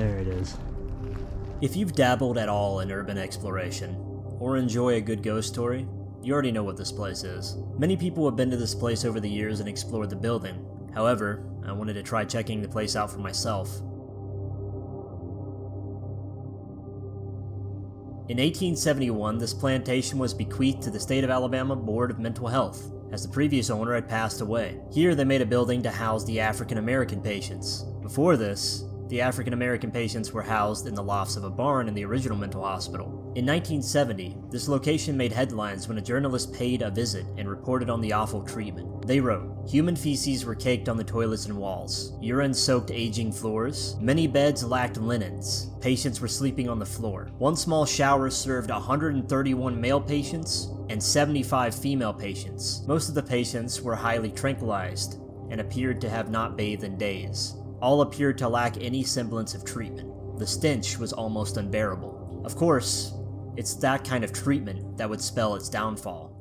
There it is. If you've dabbled at all in urban exploration, or enjoy a good ghost story, you already know what this place is. Many people have been to this place over the years and explored the building. However, I wanted to try checking the place out for myself. In 1871, this plantation was bequeathed to the State of Alabama Board of Mental Health, as the previous owner had passed away. Here, they made a building to house the African American patients. Before this, the African American patients were housed in the lofts of a barn in the original mental hospital. In 1970, this location made headlines when a journalist paid a visit and reported on the awful treatment. They wrote, Human feces were caked on the toilets and walls, urine soaked aging floors, many beds lacked linens, patients were sleeping on the floor. One small shower served 131 male patients and 75 female patients. Most of the patients were highly tranquilized and appeared to have not bathed in days all appeared to lack any semblance of treatment. The stench was almost unbearable. Of course, it's that kind of treatment that would spell its downfall.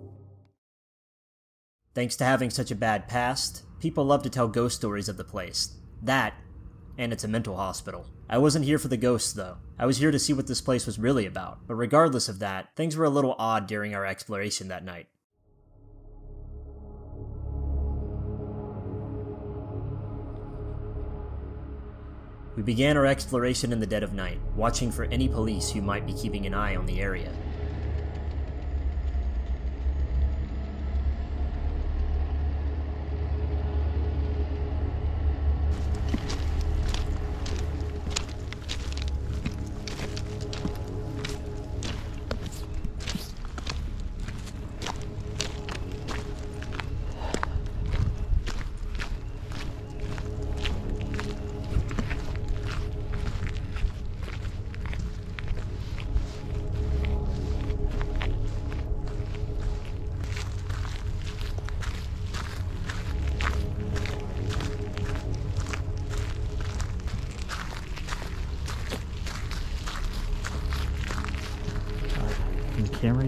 Thanks to having such a bad past, people love to tell ghost stories of the place. That, and it's a mental hospital. I wasn't here for the ghosts though. I was here to see what this place was really about. But regardless of that, things were a little odd during our exploration that night. We began our exploration in the dead of night, watching for any police who might be keeping an eye on the area.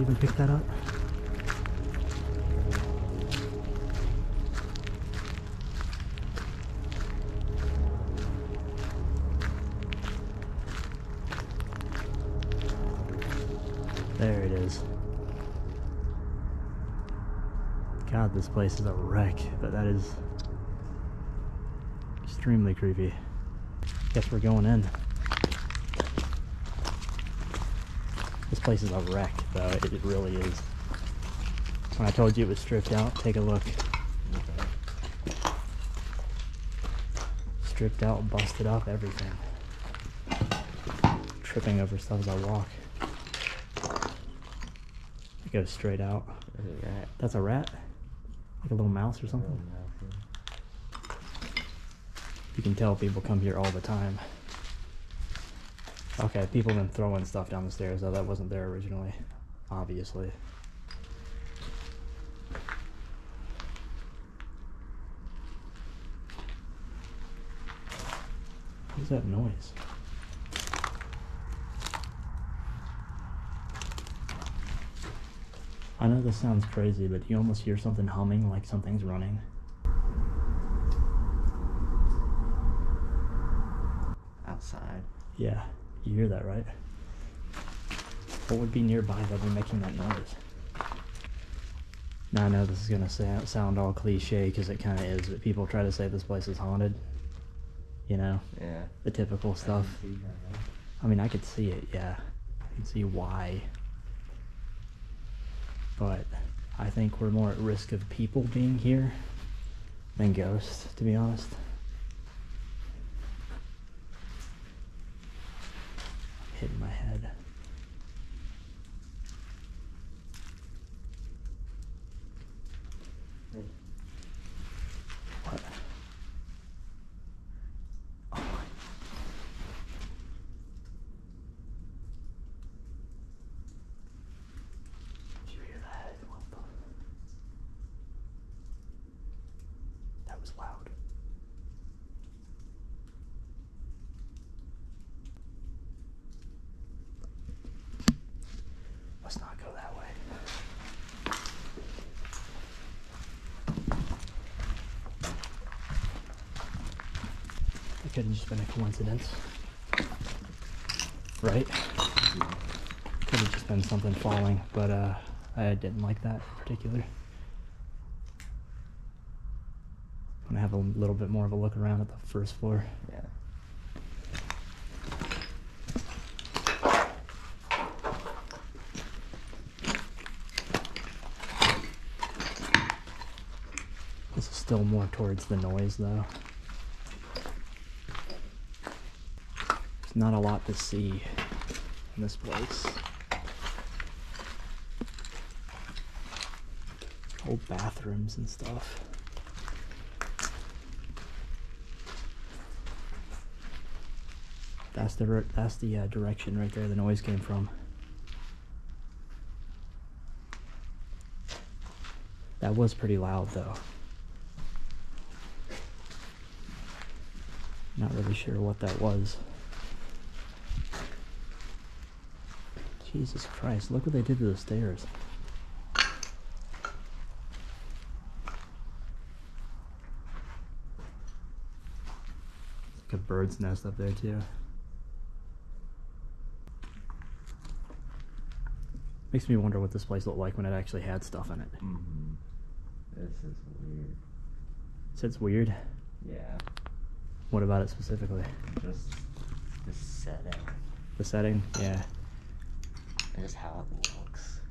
Even pick that up? There it is. God, this place is a wreck, but that is extremely creepy. Guess we're going in. Place is a wreck, though. It, it really is. When I told you it was stripped out, take a look. Stripped out, busted up, everything. Tripping over stuff as I walk. It goes straight out. That's a rat? Like a little mouse or something? You can tell people come here all the time. Okay, people have been throwing stuff down the stairs, though that wasn't there originally, obviously. What's that noise? I know this sounds crazy, but you almost hear something humming like something's running. Outside. Yeah, you hear that, right? What would be nearby that would be making that noise? Now I know this is gonna sa- sound all cliche because it kind of is, but people try to say this place is haunted. You know, Yeah. the typical stuff. I mean, I could see it, yeah. I can see why. But I think we're more at risk of people being here than ghosts, to be honest. Hitting my head. What? Oh. Did you hear that? That was loud. Let's not go that way. It could have just been a coincidence. Right? Could have just been something falling, but uh, I didn't like that in particular. I'm gonna have a little bit more of a look around at the first floor. Yeah. This is still more towards the noise though. Not a lot to see in this place. Old bathrooms and stuff. That's the that's the uh, direction right there the noise came from. That was pretty loud though. Not really sure what that was. Jesus Christ, look what they did to the stairs. Like a bird's nest up there too. Makes me wonder what this place looked like when it actually had stuff in it. Mm-hmm. This is weird. So it's weird. Yeah. What about it specifically? Just the setting The setting? Yeah. And just how it looks.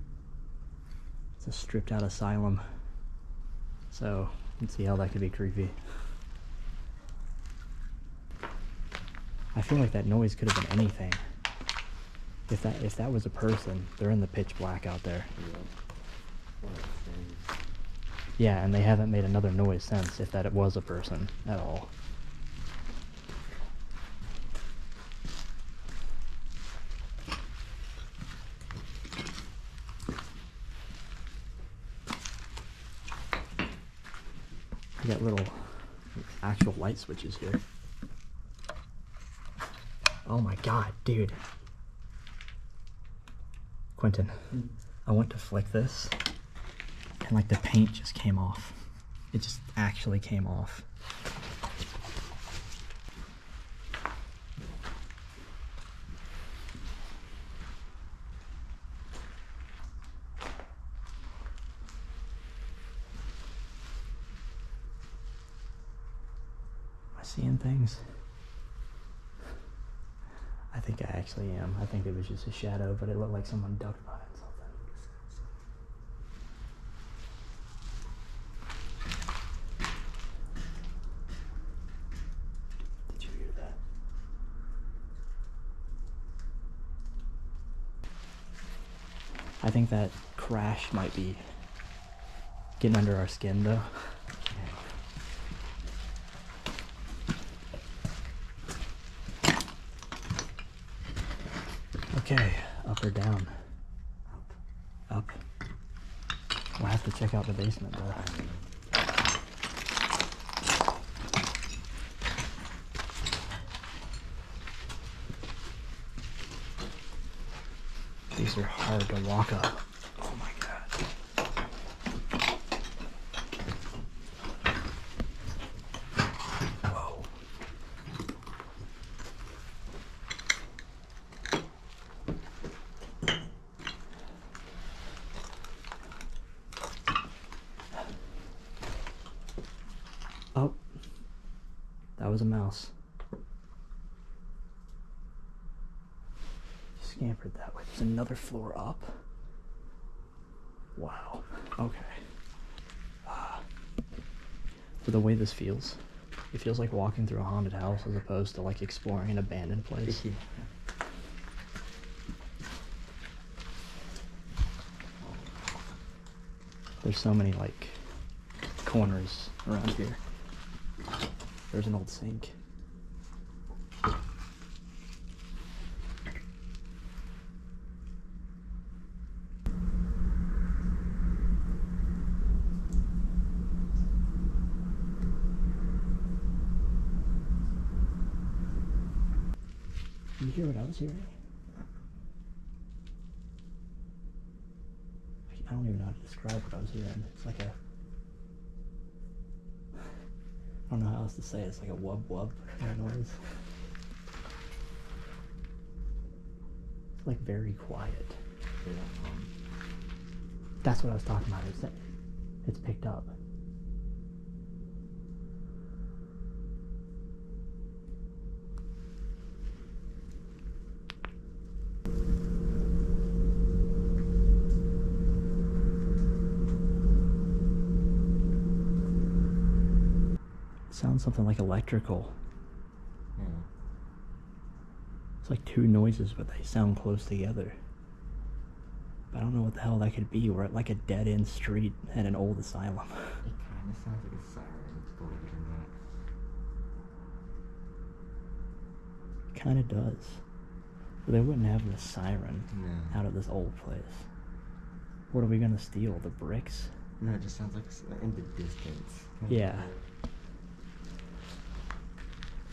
It's a stripped out asylum. So, let's see how that could be creepy. I feel like that noise could have been anything. If that if that was a person, they're in the pitch black out there. Yep. What it says. Yeah, and they haven't made another noise since if that it was a person at all. We got little actual light switches here. Oh my god, dude. Quentin, hmm. I went to flick this and like the paint just came off. It just actually came off. Seeing things? I think I actually am. I think it was just a shadow, but it looked like someone ducked behind something. Did you hear that? I think that crash might be getting under our skin though. Okay, up or down? Up. Up. We'll have to check out the basement though. These are hard to walk up. Oh my god. Whoa. Oh. That was a mouse. Scampered that way. There's another floor up. Wow. Okay. Ah. For the way this feels, it feels like walking through a haunted house as opposed to like exploring an abandoned place. There's so many like corners around here. There's an old sink. You hear what I was hearing? I don't even know how to describe what I was hearing. It's like a. I don't know how else to say. It's like a wub wub kind of noise. It's like very quiet. They don't. Um. That's what I was talking about. That it's picked up. Sounds something like electrical. Yeah. It's like two noises, but they sound close together. But I don't know what the hell that could be. We're at like a dead end street at an old asylum. It kind of sounds like a siren, believe it or not. Kind of does. But they wouldn't have the siren No. out of this old place. What are we gonna steal? The bricks? No, it just sounds like in the distance. Yeah.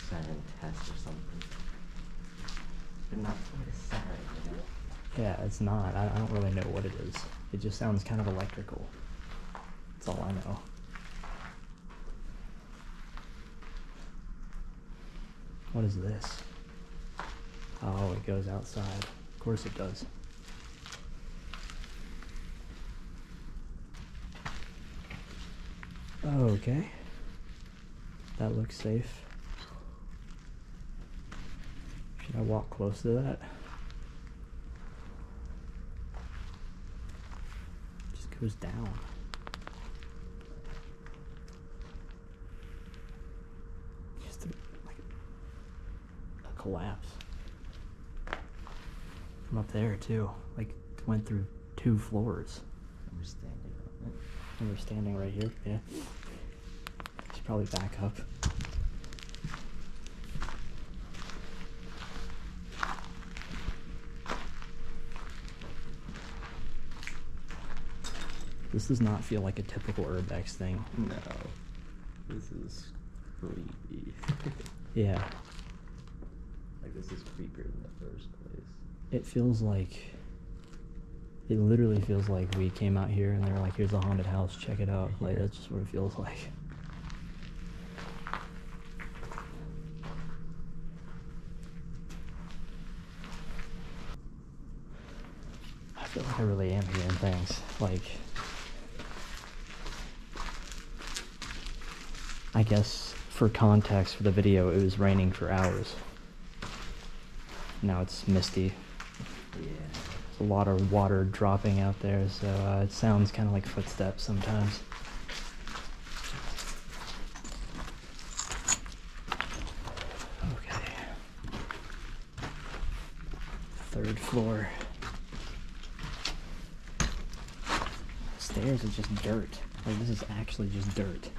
Test or something. But not you know? Yeah, it's not. I, I don't really know what it is. It just sounds kind of electrical. That's all I know. What is this? Oh, it goes outside. Of course it does. Okay. That looks safe. Should I walk close to that? Just goes down. Just a, like a collapse. From up there too. Like went through two floors. I'm just standing it. And we're standing right here. Yeah. Should probably back up. This does not feel like a typical Urbex thing. No. This is creepy. Yeah. like, this is creepier in the first place. It feels like. It literally feels like we came out here and they were like, here's a haunted house, check it out. Like, that's just what it feels like. I feel like I really am hearing things. Like, I guess for context for the video, it was raining for hours. Now it's misty. Yeah. There's a lot of water dropping out there, so uh, it sounds kind of like footsteps sometimes. Okay. Third floor. Stairs are just dirt. Like, this is actually just dirt.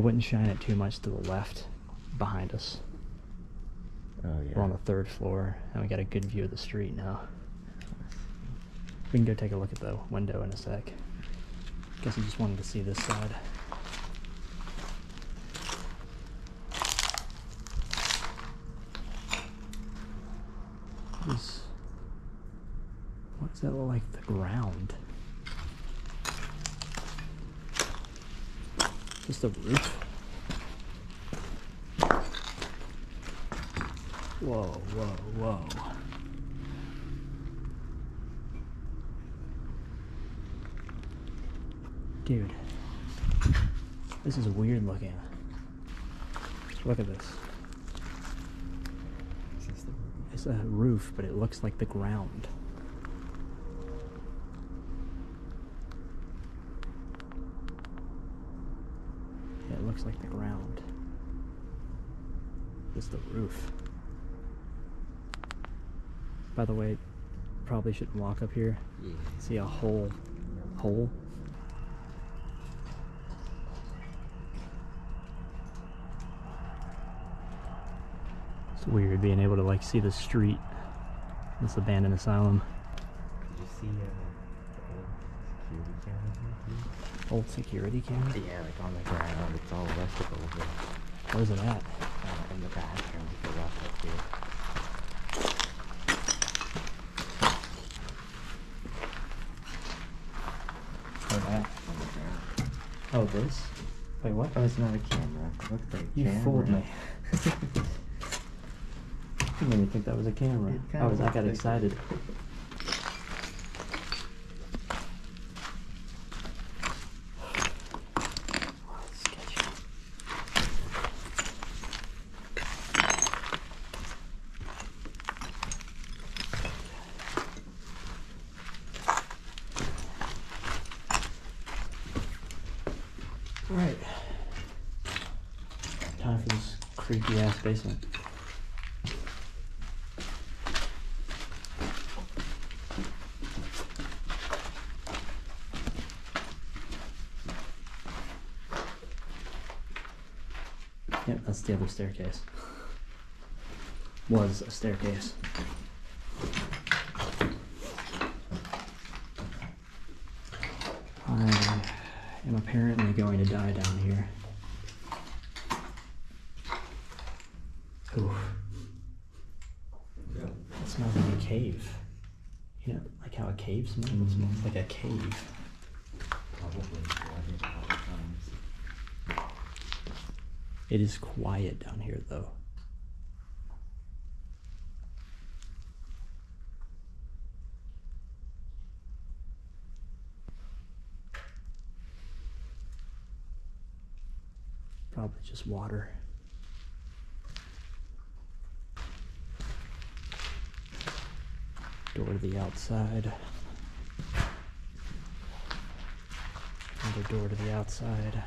I wouldn't shine it too much to the left behind us. Oh, yeah. We're on the third floor, and we got a good view of the street now. We can go take a look at the window in a sec. Guess I just wanted to see this side. What is. What does that look like? The ground. Just the roof. Whoa, whoa, whoa. Dude. This is weird looking. Look at this. Is this the room? It's a roof, but it looks like the ground. Yeah, it looks like the ground. This is the roof. By the way, probably shouldn't walk up here. Yeah. See a hole. hole? It's weird being able to like see the street. This abandoned asylum. Did you see uh, the old security camera Old security camera. Yeah, like on the ground. It's all electrical. But, Where's it at? In the bathroom. If you walk up here. Where at? On the ground. Oh, this? Wait, what? Oh, it's not a camera. Looked like You camera. fooled me. You made me think that was a camera. I was. I got excited. Right. Time for this creepy ass basement. Yep, that's the other staircase. Was a staircase. I am apparently down here. Oof. It smells like a cave. You know, like how a cave smells? It smells like a cave. Probably flooded all the times. It is quiet down here, though. Probably just water. Door to the outside. Another door to the outside.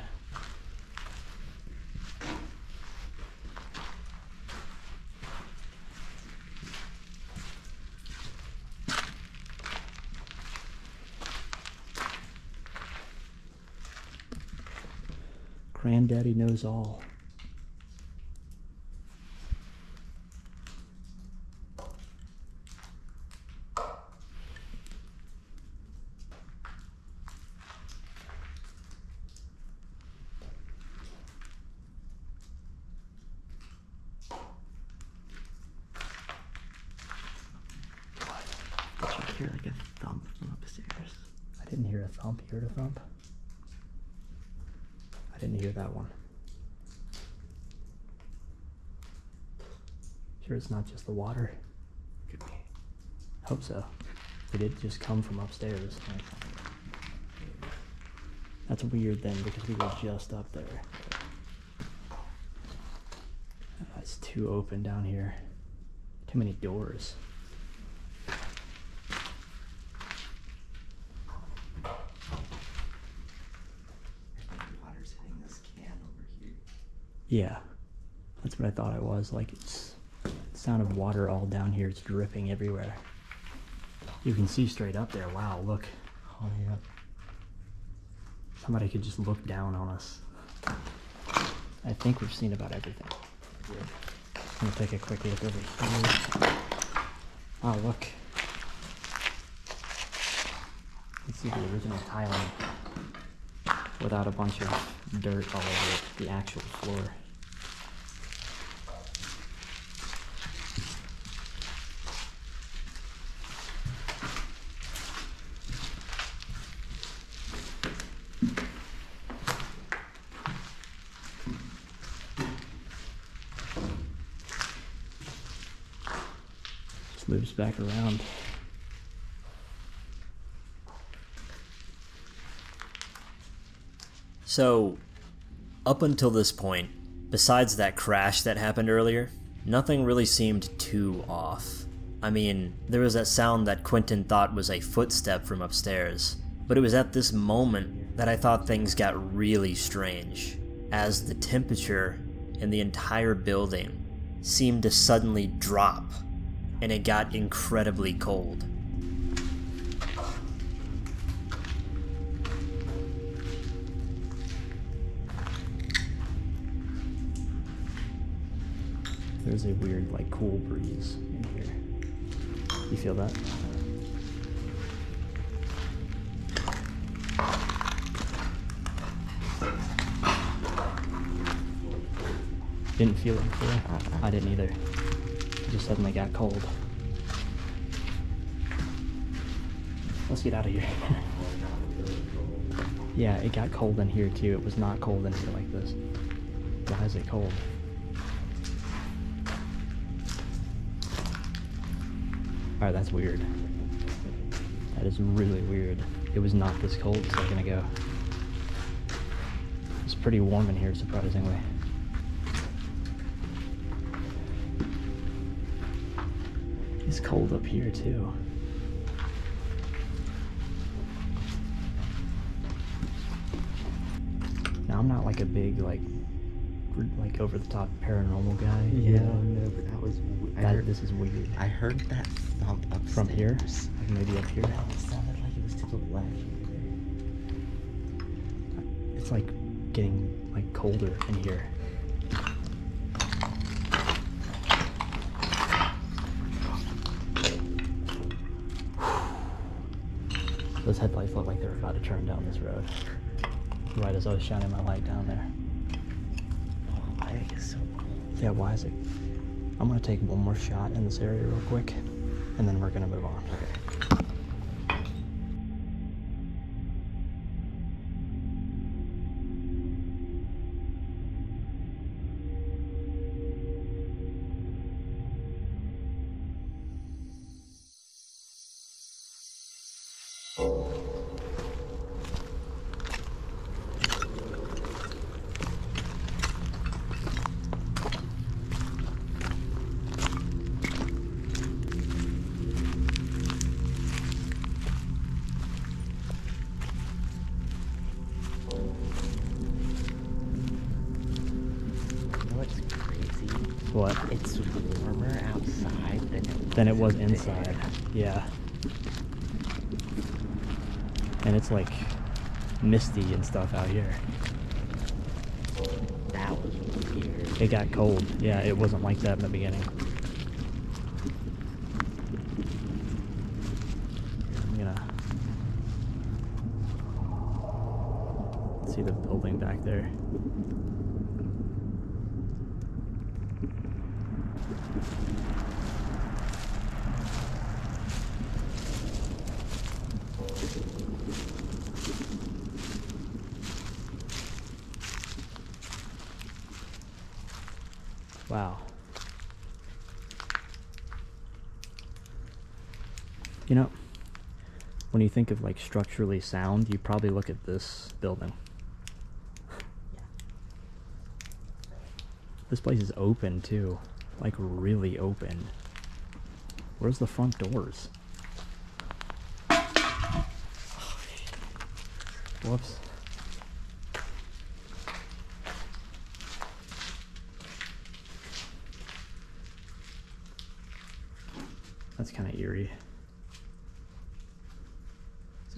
Granddaddy knows all. Did you hear like a thump from upstairs? I didn't hear a thump. You heard a thump? I didn't hear that one. Sure, it's not just the water. Could be. Hope so. It did just come from upstairs. That's weird then because we were just up there. Uh, it's too open down here. Too many doors. I think the water's hitting this can over here. Yeah, that's what I thought it was. Like it's sound of water all down here. It's dripping everywhere. You can see straight up there. Wow, look. Oh yeah. Somebody could just look down on us. I think we've seen about everything. I'm gonna take a quick look over here. Oh look. You can see the original tiling without a bunch of dirt all over it, the actual floor. Loops back around. So, up until this point, besides that crash that happened earlier, nothing really seemed too off. I mean, there was that sound that Quentin thought was a footstep from upstairs, but it was at this moment that I thought things got really strange, as the temperature in the entire building seemed to suddenly drop, and it got incredibly cold. There's a weird, like, cool breeze in here. You feel that? Didn't feel it before. I didn't either. Just suddenly got cold. Let's get out of here. Yeah, it got cold in here too. It was not cold in here like this. Why is it cold? Alright, that's weird. That is really weird. It was not this cold a second ago. It's pretty warm in here, surprisingly. It's cold up here too. Now I'm not like a big like like over the top paranormal guy. you know? no, but that was. I That, heard, this is weird. I heard that thump upstairs. From here? Like maybe up here. It sounded like it was to the left. It's like getting like colder in here. Those headlights look like they're about to turn down this road. Right as I was shining my light down there. Oh, I think it's so cool. Yeah, why is it? I'm gonna take one more shot in this area real quick, and then we're gonna move on. Okay. Inside. Yeah. And it's like misty and stuff out here. That was weird. It got cold. Yeah, it wasn't like that in the beginning. I'm gonna see the building back there. Wow. You know, when you think of like structurally sound, you probably look at this building. This place is open too. Like really open. Where's the front doors? Whoops. That's kind of eerie.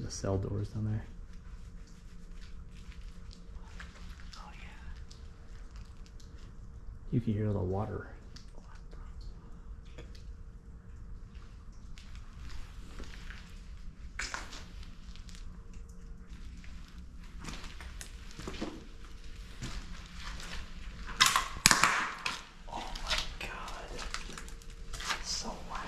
The cell doors down there. Oh yeah. You can hear the water. Oh my god. So loud.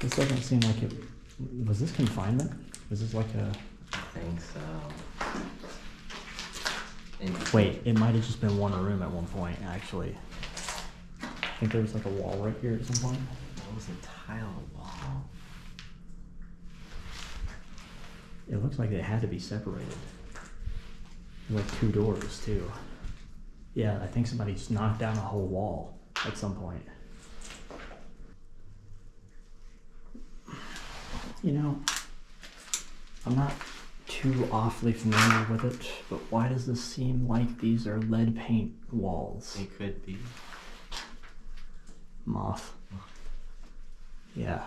This doesn't seem like it. Was this this like a. I think so. Wait, it might have just been one room at one point, actually. I think there was like a wall right here at some point. What was a tile wall? It looks like it had to be separated. Like two doors, too. Yeah, I think somebody just knocked down a whole wall at some point. You know, I'm not too awfully familiar with it, but why does this seem like these are lead paint walls? It could be. Moth. Yeah.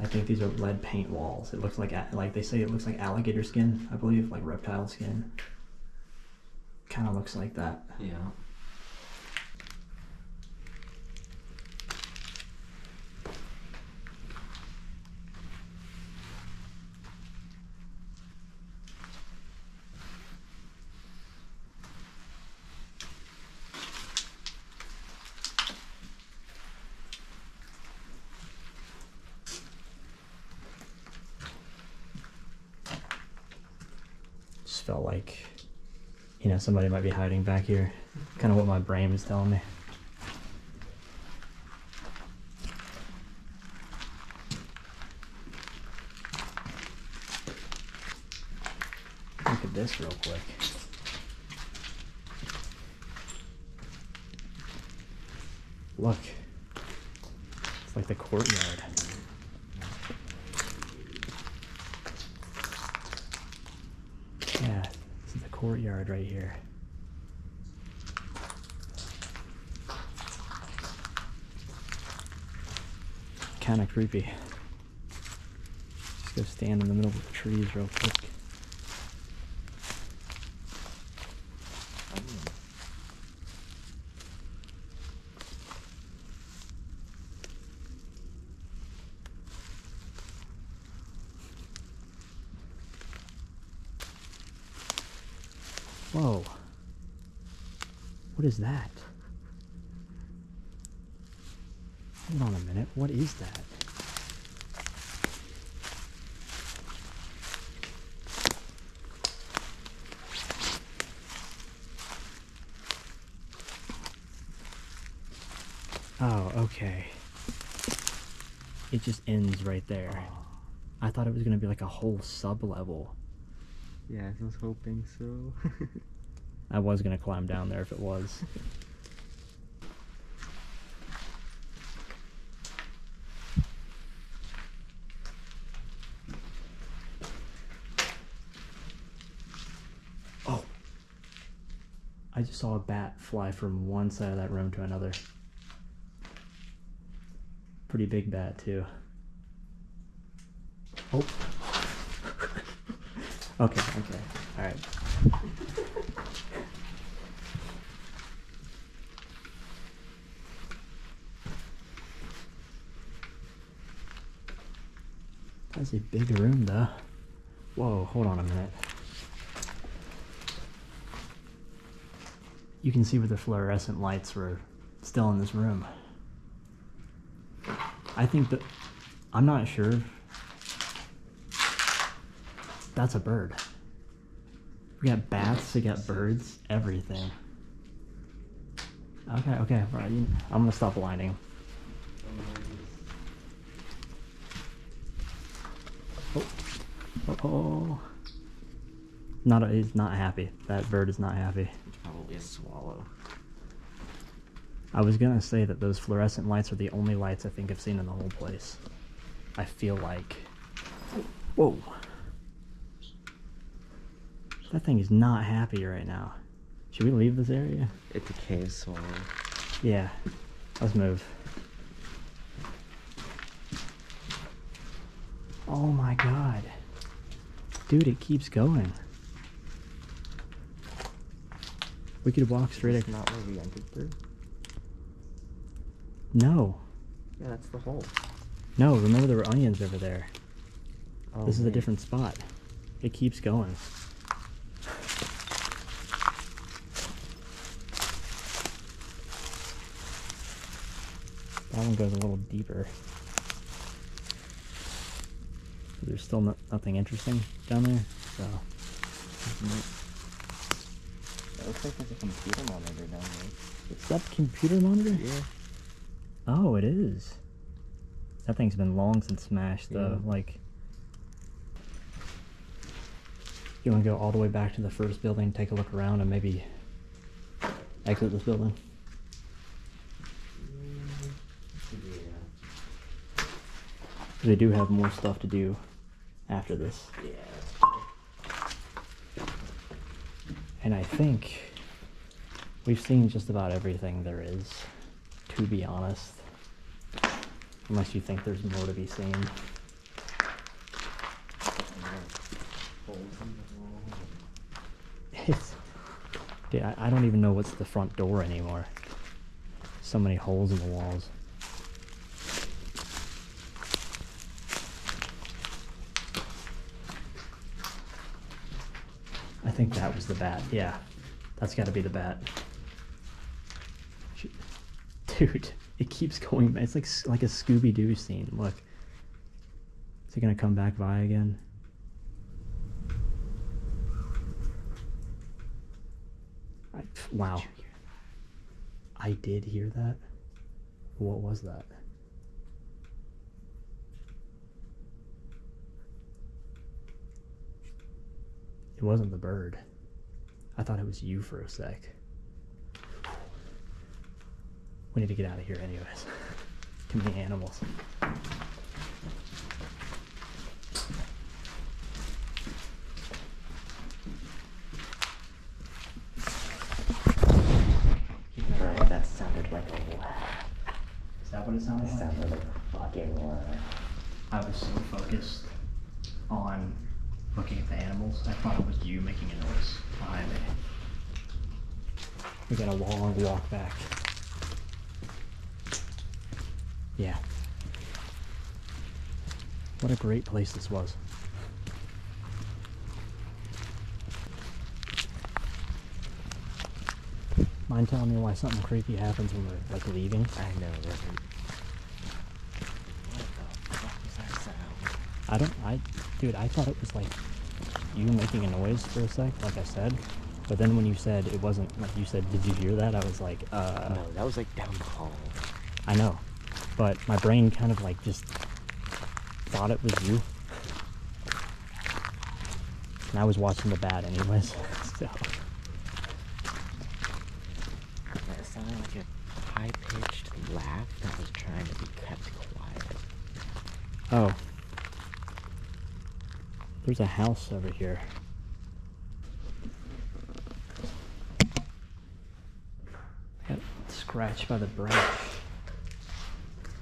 I think these are lead paint walls. It looks like, like they say, it looks like alligator skin, I believe, like reptile skin. Kind of looks like that. Yeah. felt like, you know, somebody might be hiding back here. Kind of what my brain was telling me. Look at this real quick. Look. It's like the courtyard. Yeah, this is the courtyard right here. Kind of creepy. Just go stand in the middle of the trees real quick. Whoa. What is that? Hold on a minute. What is that? Oh, okay. It just ends right there. Oh. I thought it was gonna be like a whole sub level. Yeah, I was hoping so. I was gonna climb down there if it was. oh. I just saw a bat fly from one side of that room to another. Pretty big bat, too. Oh. okay, okay. Alright. That's a big room, though. Whoa, hold on a minute. You can see where the fluorescent lights were still in this room. I think that. I'm not sure. That's a bird. We got bats, we got birds, everything. Okay, okay, right. I'm gonna stop whining. Oh. oh, oh, oh. Not, a, he's not happy. That bird is not happy. It's probably a swallow. I was gonna say that those fluorescent lights are the only lights I think I've seen in the whole place. I feel like. Whoa. That thing is not happy right now. Should we leave this area? It's a cave swallow. Yeah. Let's move. Oh my god. Dude, it keeps going. We could walk straight. It's not where we entered through. No. Yeah, that's the hole. No, remember there were onions over there. Oh, this is a different spot. It keeps going. That one goes a little deeper. There's still no, nothing interesting down there, so It looks like there's a computer monitor down there. is that computer monitor? Yeah. Oh, it is. That thing's been long since smashed, though. Yeah. Like, you want to go all the way back to the first building, take a look around, and maybe exit this building? Yeah. 'Cause They do have more stuff to do after this. Yeah. And I think we've seen just about everything there is, to be honest. Unless you think there's more to be seen. Holes in the wall. It's, dude, I, I don't even know what's the front door anymore. So many holes in the walls. Think that was the bat. Yeah, that's got to be the bat. Dude, it keeps going. It's like like a Scooby Doo scene. Look, is it gonna come back by again? Wow. You hear I did hear that. What was that? It wasn't the bird. I thought it was you for a sec. We need to get out of here, anyways. Too many animals. that? Right, that sounded like a laugh. Is that what it sounded It like? sounded like a fucking laugh. I was so focused on looking at the animals, I thought it was you making a noise behind me. We got a long walk back. Yeah. What a great place this was. Mind telling me why something creepy happens when we're like leaving? I know, there's a... What the fuck was that sound? I don't. I, dude, I thought it was like you making a noise for a sec, like I said. But then when you said it wasn't, like you said, did you hear that? I was like, uh, no, that was like down the hall. I know. But my brain kind of like just thought it was you. And I was watching the bat anyways. So That sounded like a high-pitched laugh that was trying to be kept quiet. Oh. There's a house over here. Got scratched by the branch.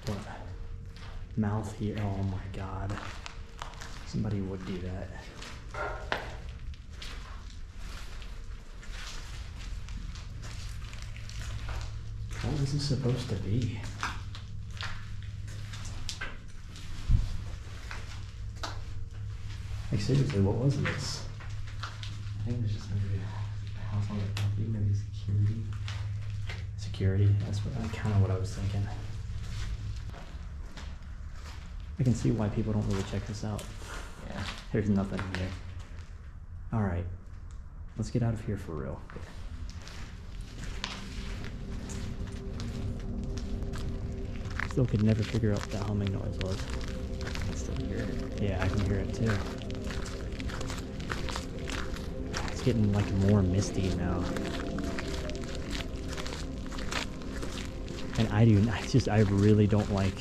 What? Mouth here. Oh my god. Somebody would do that. What was this supposed to be? Like seriously, what was this? I think it was just maybe a house on the property, maybe security. Security. That's what uh, kind of what I was thinking. I can see why people don't really check this out. Yeah. There's nothing here. All right, let's get out of here for real. Still could never figure out what that humming noise was. I can still hear it. Yeah, I can hear it too. It's getting like more misty now. And I do, I just, I really don't like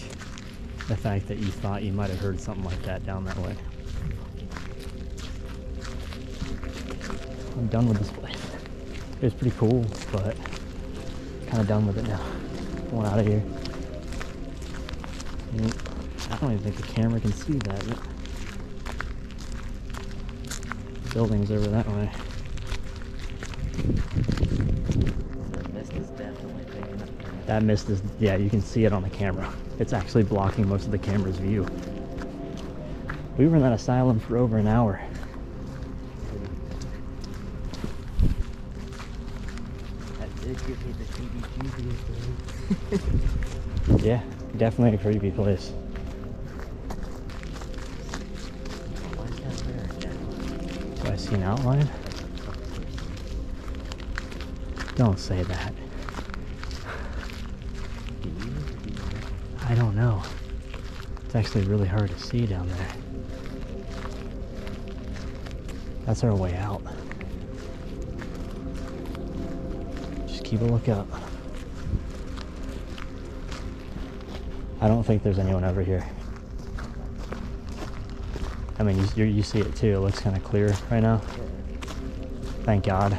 the fact that you thought you might have heard something like that down that way. I'm done with this place. It was pretty cool, but kind of done with it now. Going out of here. I don't even think the camera can see that. yet. Building's over that way. The mist is definitely. That mist is, yeah, you can see it on the camera. It's actually blocking most of the camera's view. We were in that asylum for over an hour. That did give me the heebie-jeebies. Yeah, definitely a creepy place. Why is that there again? Do I see an outline? Don't say that. Actually really hard to see down there. That's our way out. Just keep a lookout. I don't think there's anyone over here. I mean, you, you see it too. It looks kind of clear right now. Thank God.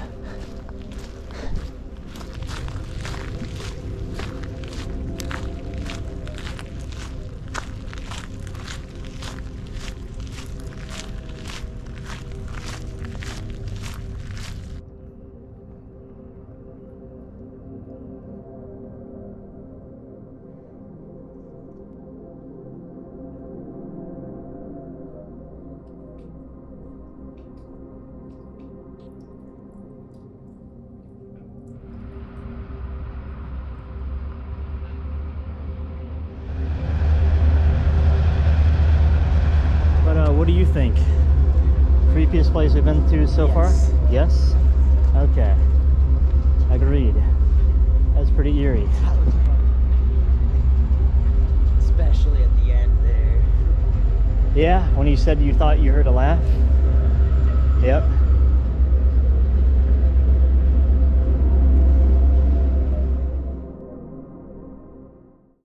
To so Yes. far? Yes. Okay. Agreed. That's pretty eerie. That. Especially at the end there. Yeah, when you said you thought you heard a laugh. Yep.